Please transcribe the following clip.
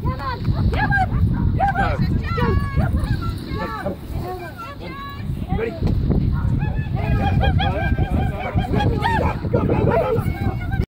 Come on. Come on. Come on. Come on! Come on. Ready?